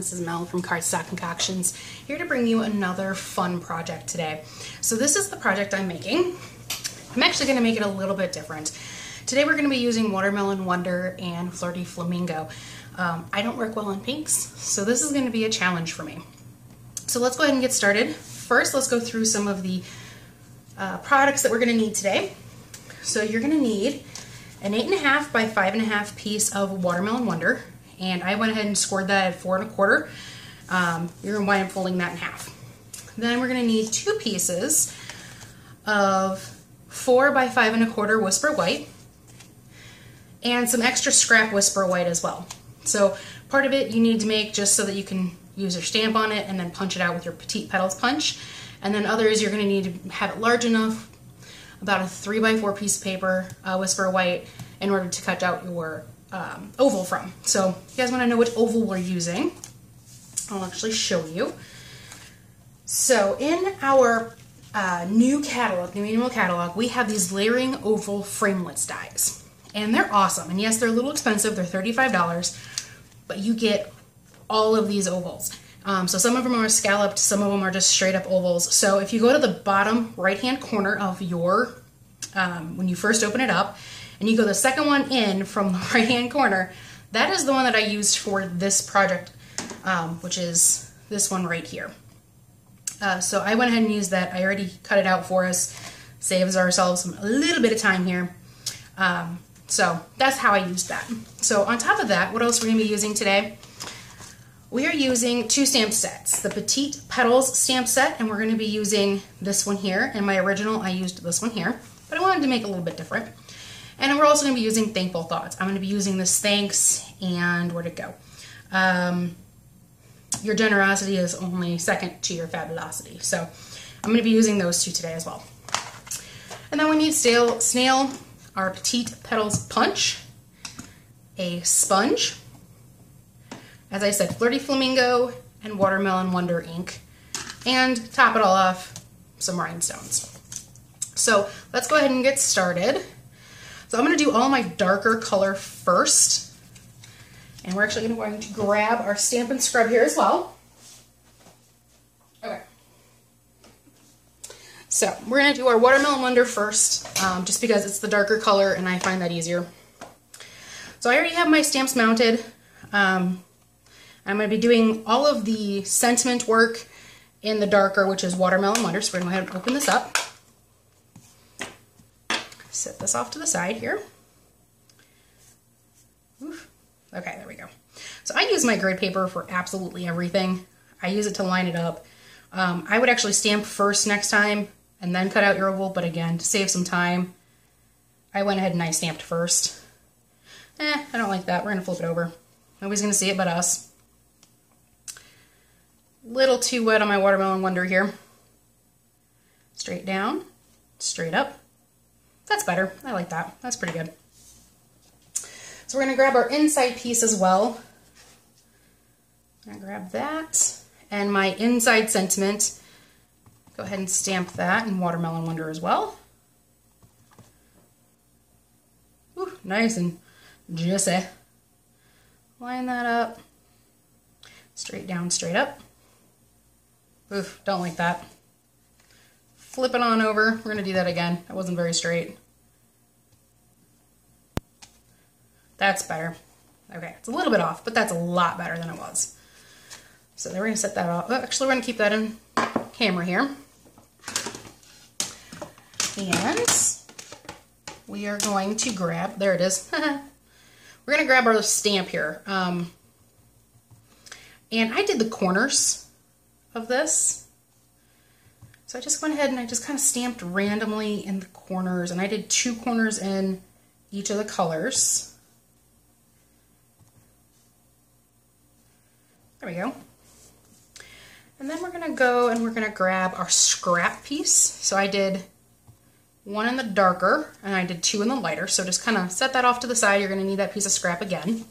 this is Mel from Cardstock Concoctions, here to bring you another fun project today. So this is the project I'm making. I'm actually going to make it a little bit different. Today we're going to be using Watermelon Wonder and Flirty Flamingo. Um, I don't work well in pinks, so this is going to be a challenge for me. So let's go ahead and get started. First, let's go through some of the uh, products that we're going to need today. So you're going to need an 8.5 by 5.5 piece of Watermelon Wonder, and I went ahead and scored that at 4 and a quarter. Um, you're going to wind up folding that in half. Then we're going to need two pieces of 4 by 5 and a quarter Whisper White, and some extra scrap Whisper White as well. So part of it you need to make just so that you can use your stamp on it and then punch it out with your Petite Petals punch. And then others you're going to need to have it large enough about a 3 by 4 piece of paper, uh, Whisper White, in order to cut out your um, oval from. So if you guys want to know which oval we're using, I'll actually show you. So in our uh, new catalog, new annual catalog, we have these layering oval framelits dies. And they're awesome. And yes, they're a little expensive. They're $35, but you get all of these ovals. Um, so some of them are scalloped, some of them are just straight up ovals. So if you go to the bottom right hand corner of your, um, when you first open it up, and you go the second one in from the right hand corner, that is the one that I used for this project, um, which is this one right here. Uh, so I went ahead and used that. I already cut it out for us, saves ourselves a little bit of time here. Um, so that's how I used that. So on top of that, what else we're going to be using today? We are using two stamp sets, the Petite Petals stamp set, and we're going to be using this one here. In my original, I used this one here, but I wanted to make a little bit different. And we're also going to be using Thankful Thoughts. I'm going to be using this Thanks and where'd it go? Um, your generosity is only second to your fabulosity. So I'm going to be using those two today as well. And then we need snail our Petite Petals Punch, a sponge, as I said, Flirty Flamingo and Watermelon Wonder ink, and top it all off, some rhinestones. So let's go ahead and get started. So I'm going to do all my darker color first. And we're actually going to grab our Stampin' Scrub here as well. Okay. So we're going to do our Watermelon Wonder first, um, just because it's the darker color and I find that easier. So I already have my stamps mounted. Um, I'm going to be doing all of the sentiment work in the darker, which is Watermelon Wonder. So we're going to go ahead and open this up. Set this off to the side here. Oof. Okay, there we go. So I use my grid paper for absolutely everything. I use it to line it up. Um, I would actually stamp first next time and then cut out your oval, but again, to save some time, I went ahead and I stamped first. Eh, I don't like that. We're going to flip it over. Nobody's going to see it but us. Little too wet on my Watermelon Wonder here. Straight down, straight up. That's better. I like that. That's pretty good. So we're going to grab our inside piece as well. To grab that and my inside sentiment. Go ahead and stamp that in Watermelon Wonder as well. Ooh, nice and juicy. Line that up. Straight down, straight up. Oof, don't like that. Flip it on over. We're going to do that again. That wasn't very straight. That's better. Okay, it's a little bit off, but that's a lot better than it was. So then we're to set that off. Oh, actually, we're to keep that in camera here. And we are going to grab, there it is. we're to grab our stamp here. Um, and I did the corners of this. So I just went ahead and I just kind of stamped randomly in the corners and I did two corners in each of the colors. There we go. And then we're gonna go and we're gonna grab our scrap piece. So I did one in the darker and I did two in the lighter. So just kind of set that off to the side. You're gonna need that piece of scrap again.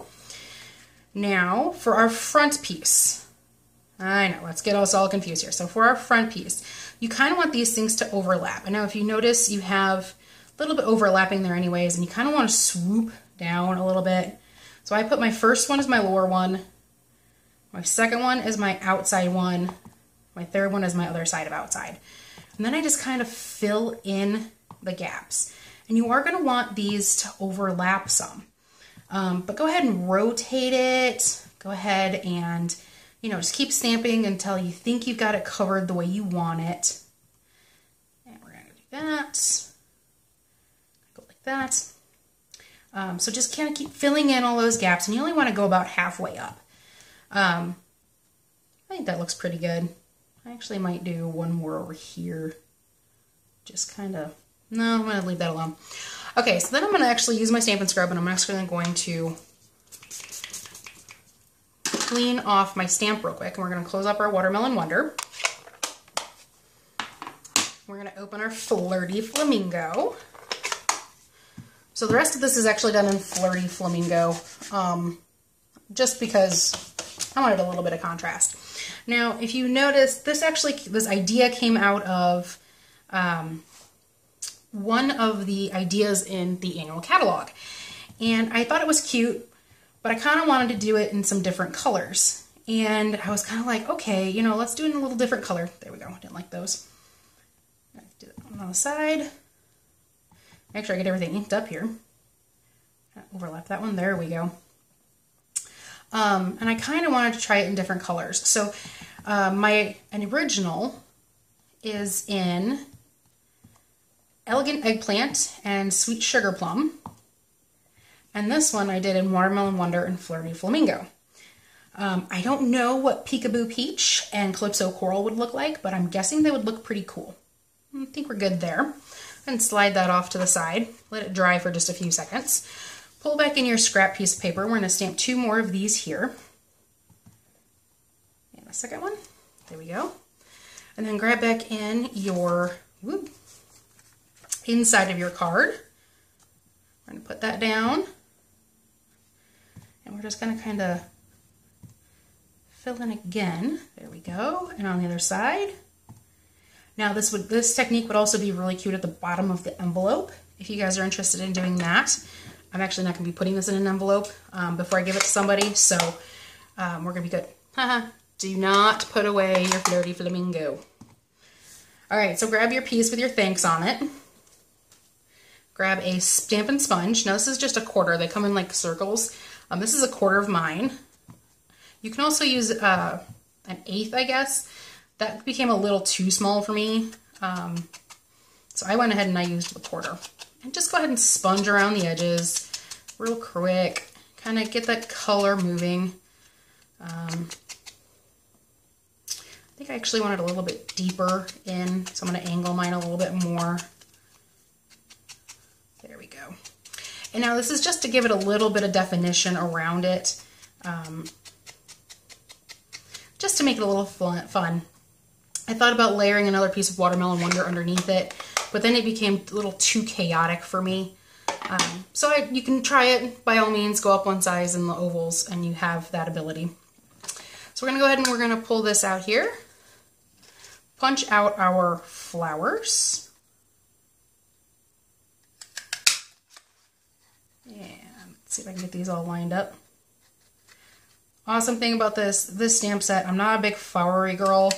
Now for our front piece. I know, let's get us all confused here. So for our front piece, you kind of want these things to overlap. I know if you notice you have a little bit overlapping there anyways, and you kind of want to swoop down a little bit. So I put my first one as my lower one, My second one is my outside one. My third one is my other side of outside. And then I just kind of fill in the gaps. And you are gonna want these to overlap some. Um, but go ahead and rotate it. Go ahead and, you know, just keep stamping until you think you've got it covered the way you want it. And we're gonna do that. Go like that. Um, so just kind of keep filling in all those gaps and you only want to go about halfway up. Um, I think that looks pretty good. I actually might do one more over here. Just kind of, no, I'm going to leave that alone. Okay, so then I'm going to actually use my Stampin' Scrub and I'm actually going to clean off my stamp real quick. And we're going to close up our Watermelon Wonder. We're going to open our Flirty Flamingo. So the rest of this is actually done in Flirty Flamingo, um, just because I wanted a little bit of contrast. Now, if you notice, this actually, this idea came out of um, one of the ideas in the annual catalog. And I thought it was cute, but I kind of wanted to do it in some different colors. And I was kind of like, okay, you know, let's do it in a little different color. There we go. I didn't like those. Do that on the side. Make sure I get everything inked up here. Overlap that one. There we go. Um, and I kind of wanted to try it in different colors. So uh, my an original is in Elegant Eggplant and Sweet Sugar Plum. And this one I did in Watermelon Wonder and Flirty Flamingo. Um, I don't know what Peekaboo Peach and Calypso Coral would look like, but I'm guessing they would look pretty cool. I think we're good there and slide that off to the side. Let it dry for just a few seconds. Pull back in your scrap piece of paper. We're going to stamp two more of these here. And a second one. There we go. And then grab back in your whoop, inside of your card. We're going to put that down. And we're just going to kind of fill in again. There we go. And on the other side. Now this would this technique would also be really cute at the bottom of the envelope if you guys are interested in doing that. I'm actually not going to be putting this in an envelope um, before I give it to somebody, so um, we're going to be good. Do not put away your flirty flamingo. All right, so grab your piece with your thanks on it. Grab a Stampin' Sponge. Now this is just a quarter. They come in like circles. Um, this is a quarter of mine. You can also use uh, an eighth, I guess. That became a little too small for me. Um, so I went ahead and I used the quarter. And just go ahead and sponge around the edges real quick. Kind of get that color moving. Um, I think I actually want it a little bit deeper in, so I'm going to angle mine a little bit more. There we go. And now this is just to give it a little bit of definition around it. Um, just to make it a little fun. I thought about layering another piece of Watermelon Wonder underneath it, but then it became a little too chaotic for me. Um, so I, you can try it, by all means, go up one size in the ovals and you have that ability. So we're gonna go ahead and we're gonna pull this out here, punch out our flowers. And let's see if I can get these all lined up. Awesome thing about this, this stamp set, I'm not a big flowery girl.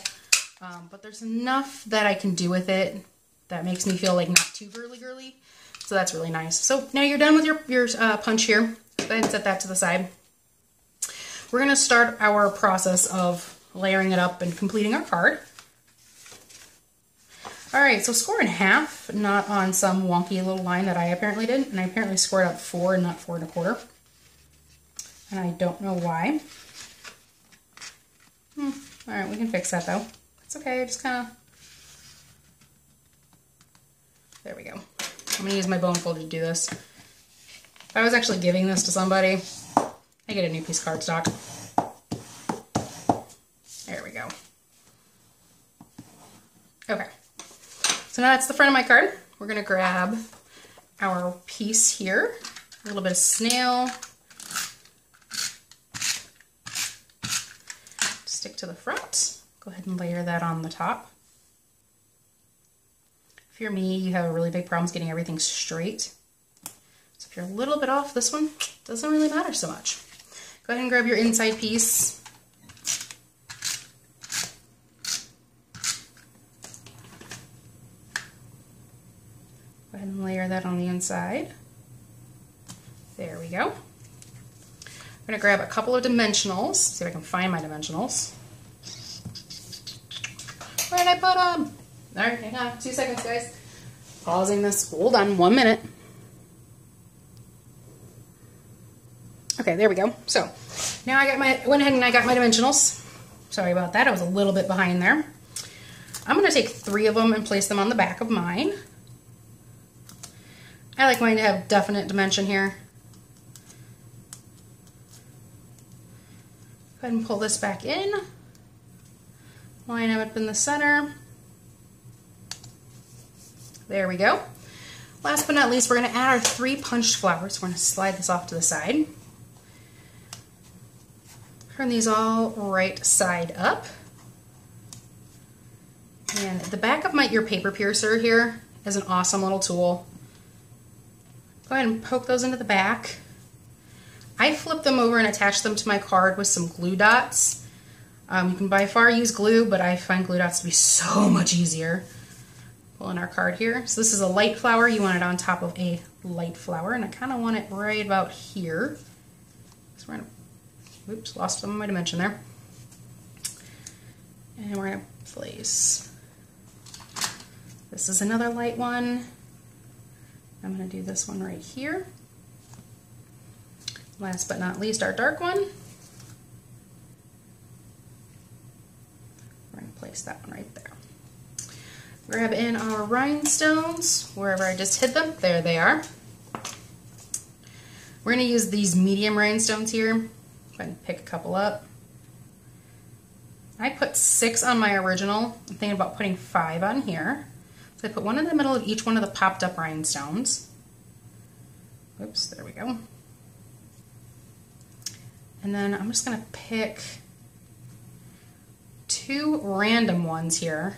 Um, but there's enough that I can do with it that makes me feel like not too girly girly. So that's really nice. So now you're done with your, your uh, punch here. And set that to the side. We're going to start our process of layering it up and completing our card. All right, so score in half, not on some wonky little line that I apparently did. And I apparently scored out four and not four and a quarter. And I don't know why. Hmm. All right, we can fix that though. It's okay, just kind of, there we go. I'm gonna use my bone folder to do this. If I was actually giving this to somebody, I get a new piece of cardstock. There we go. Okay, so now that's the front of my card. We're gonna grab our piece here, a little bit of snail, stick to the front. Go ahead and layer that on the top you're me, you have a really big problems getting everything straight. So if you're a little bit off this one, doesn't really matter so much. Go ahead and grab your inside piece. Go ahead and layer that on the inside. There we go. I'm going to grab a couple of dimensionals, see if I can find my dimensionals. Where did I put them? All right, hang on, two seconds, guys. Pausing this, hold on one minute. Okay, there we go. So now I got my, went ahead and I got my dimensionals. Sorry about that, I was a little bit behind there. I'm gonna take three of them and place them on the back of mine. I like mine to have definite dimension here. Go ahead and pull this back in. Line them up in the center. There we go. Last but not least, we're going to add our three punched flowers. We're going to slide this off to the side. Turn these all right side up. And the back of my ear paper piercer here is an awesome little tool. Go ahead and poke those into the back. I flip them over and attach them to my card with some glue dots. Um, you can by far use glue, but I find glue dots to be so much easier. Pull in our card here. So this is a light flower. You want it on top of a light flower, and I kind of want it right about here. So we're gonna, oops, lost some of my dimension there. And we're gonna place, this is another light one. I'm gonna do this one right here. Last but not least, our dark one. We're to place that one right there. Grab in our rhinestones, wherever I just hid them. There they are. We're going to use these medium rhinestones here. Go ahead and pick a couple up. I put six on my original. I'm thinking about putting five on here. So I put one in the middle of each one of the popped up rhinestones. Oops, there we go. And then I'm just going to pick two random ones here.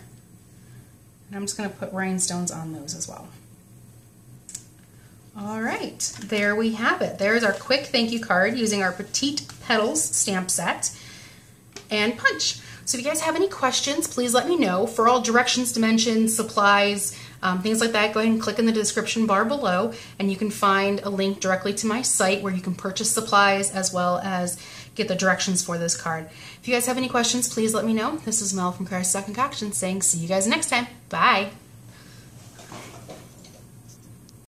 And I'm just going to put rhinestones on those as well. All right, there we have it. There's our quick thank you card using our Petite Petals stamp set and punch. So if you guys have any questions, please let me know. For all directions, dimensions, supplies, um, things like that, go ahead and click in the description bar below and you can find a link directly to my site where you can purchase supplies as well as get the directions for this card. If you guys have any questions, please let me know. This is Mel from Crafty Concoctions saying see you guys next time. Bye!